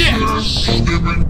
Yes!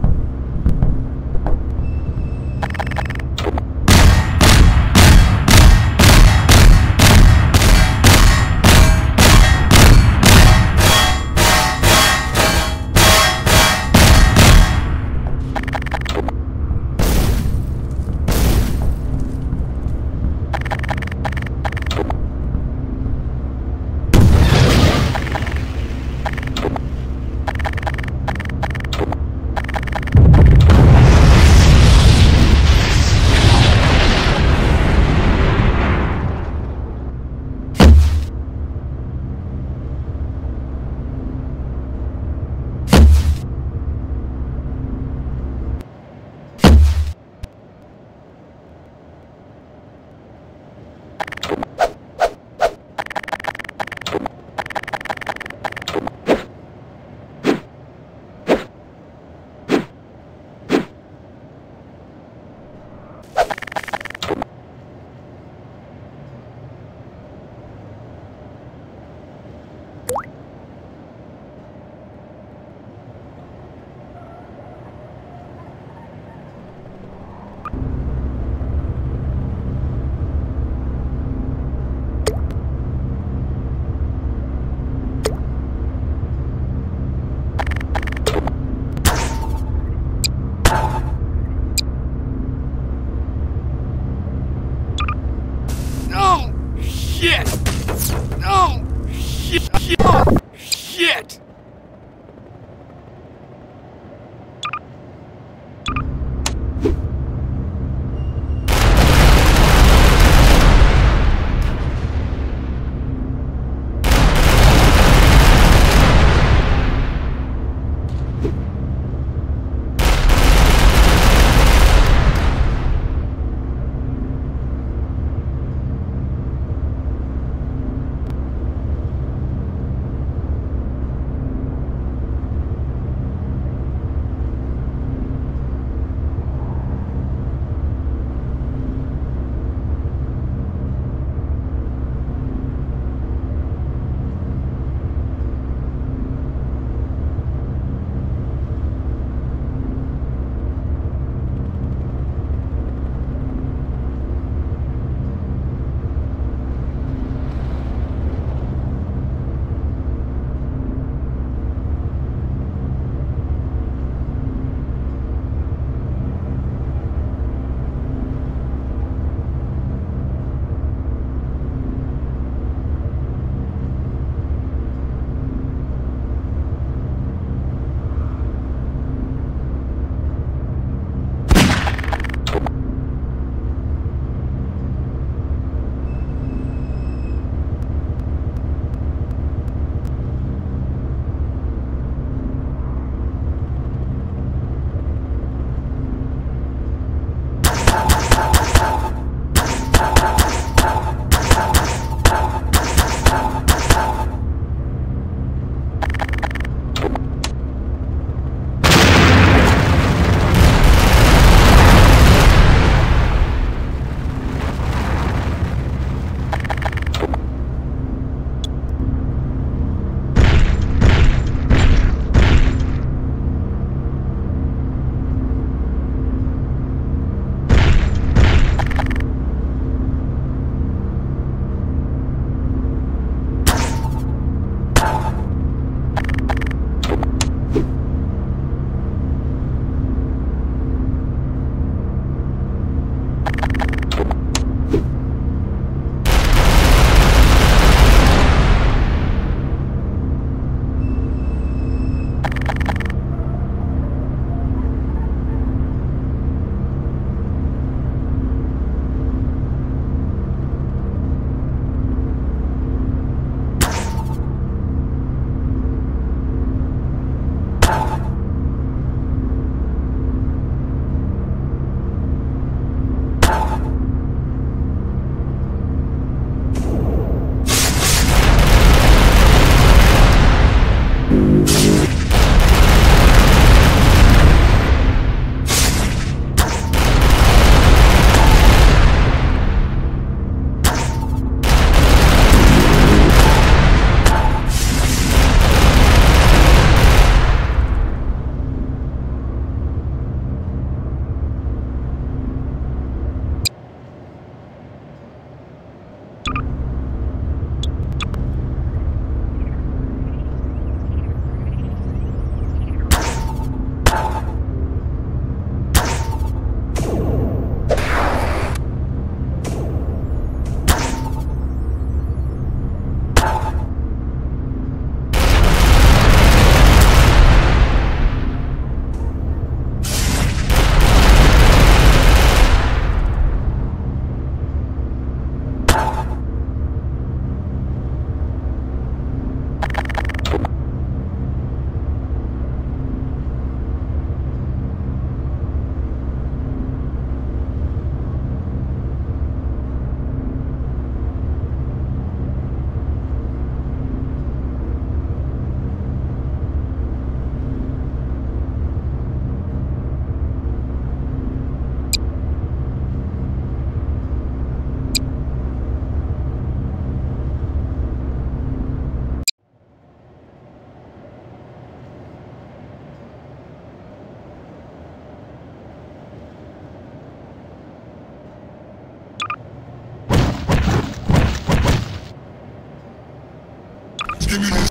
stimulus.